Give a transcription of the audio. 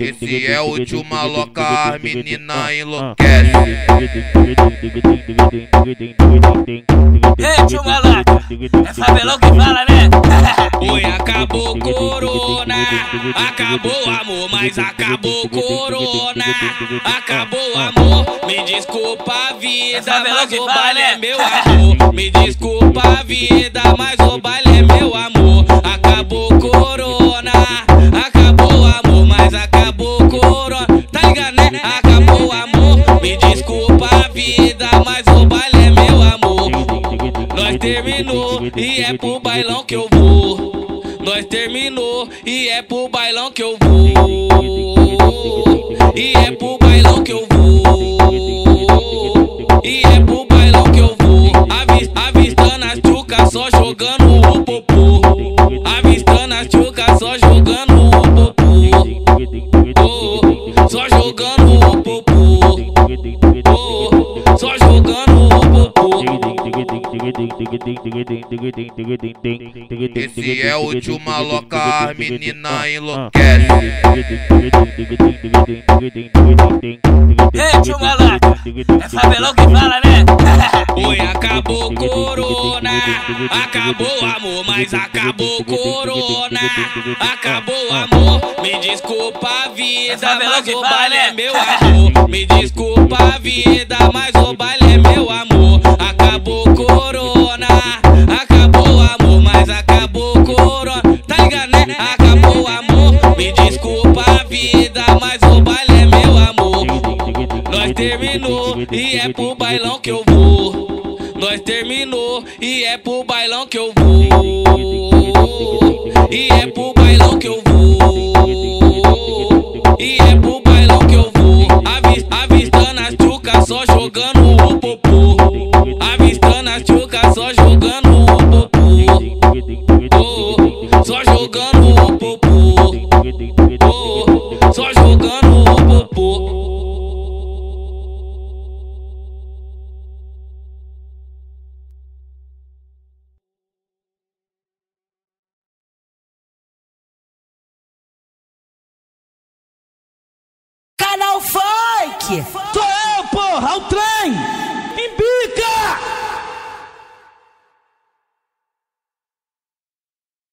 Esse é o tio maloca, a menina enlouquece. Ei, tio maloca, é Fabelão que fala, né? Oi, acabou corona, acabou amor, mas acabou corona, acabou amor. Me desculpa a vida, mas o baile é meu amor. Me desculpa a vida, mas Desculpa a vida, mas o baile é meu amor. Nós terminou e é pro bailão que eu vou. Nós terminou e é pro bailão que eu vou. E é pro bailão que eu vou. E é pro bailão que eu vou. Avis, avistando as tchucas só jogando o popô. Avistando as tchucas só jogando o popô. Só jogando o popô. Oh, só jogando o popô. Esse é o tio maloca, a menina enlouquece. Ei, tio maloca, é Fabelão que fala, né? Oi, acabou corona, acabou amor, mas acabou corona, acabou amor. Me desculpa a vida, mas o baile é meu amor. Me desculpa a vida, mas o baile terminou e é pro bailão que eu vou. Nós terminou e é pro bailão que eu vou. E é pro bailão que eu vou. E é pro bailão que eu vou. Avis, avistando as tchucas só jogando o popô. Avistando as tchucas só jogando o popô. Oh, só jogando o popô. Oh, só jogando o popô. 对。